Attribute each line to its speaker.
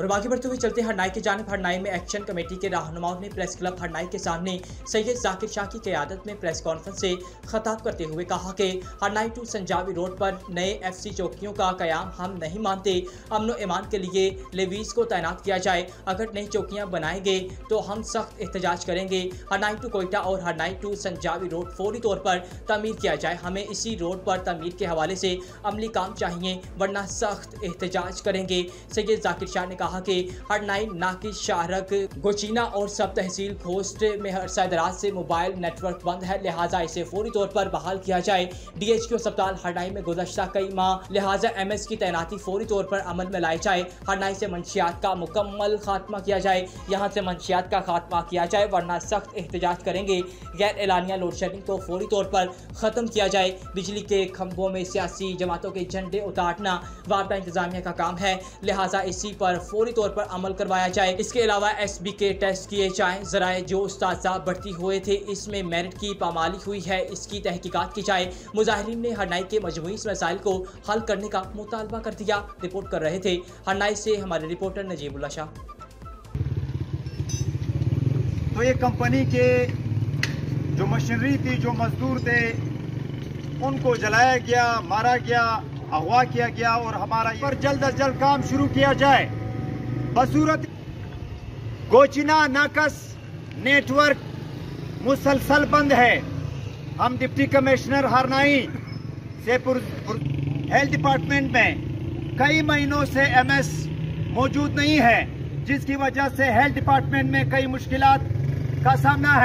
Speaker 1: और बाकी बढ़ते हुए चलते हरनाई की जानब। हरनाई में एक्शन कमेटी के रहनुमाओं ने प्रेस क्लब हरनाई के सामने सैयद जाकिर शाह की क्यादत में प्रेस कॉन्फ्रेंस से खताब करते हुए कहा कि हरनाई टू संजावी रोड पर नए एफ़ सी चौकियों का क्याम हम नहीं मानते। अमन ईमान के लिए लेवीज को तैनात किया जाए। अगर नई चौकियाँ बनाएँगे तो हम सख्त एहतजाज करेंगे। हरनाई टू कोयटा और हरनाई टू संजावी रोड फौरी तौर पर तमीर किया जाए। हमें इसी रोड पर तमीर के हवाले से अमली काम चाहिए, वरना सख्त एहतजाज करेंगे, सैयद जाकिर शाह ने कहा। कि हरनाई नाकि शाहरक गोचीना और सब तहसील खोस्ट में सैदराज से मोबाइल नेटवर्क बंद है। लिहाजा इसे फौरी तौर पर बहाल किया जाए। डी एच क्यू अस्पताल हरनाई में गुजशत कई माह। लिहाजा एम एस की तैनाती फौरी तौर पर अमल में लाई जाए। हरनाई से मंशियात का मुकम्मल खात्मा किया जाए। यहाँ से मंशियात का खात्मा किया जाए, वरना सख्त एहतजाज करेंगे। गैर एलानिया लोड शेडिंग को फौरी तौर पर ख़त्म किया जाए। बिजली के खंभों में सियासी जमातों के झंडे उतारना वापदा इंतजामिया का काम है। लिहाजा इसी पर फौरी तौर पर अमल करवाया जाए। इसके अलावा एस बी के टेस्ट किए जाए। जराए जो उस्ताद भर्ती हुए थे। इसमें मेरिट की पामाली हुई है। इसकी तहकीकत की जाए। मुजाहरीन ने हरनाई के मजमू मसाइल को हल करने का मुतालबा कर दिया। रिपोर्ट कर रहे थे। हरनाई से हमारे रिपोर्टर नजीबुल्ला शाह।
Speaker 2: तो ये कंपनी के जो मशीनरी थी, जो मजदूर थे, उनको जलाया गया, मारा गया, अगवा किया गया और हमारा पर जल्द अज जल्द काम शुरू किया जाए। बसूरत गोचिना नाकस नेटवर्क मुसलसल बंद है। हम डिप्टी कमिश्नर हरनाई से हेल्थ डिपार्टमेंट में कई महीनों से एमएस मौजूद नहीं है, जिसकी वजह से हेल्थ डिपार्टमेंट में कई मुश्किलात का सामना है।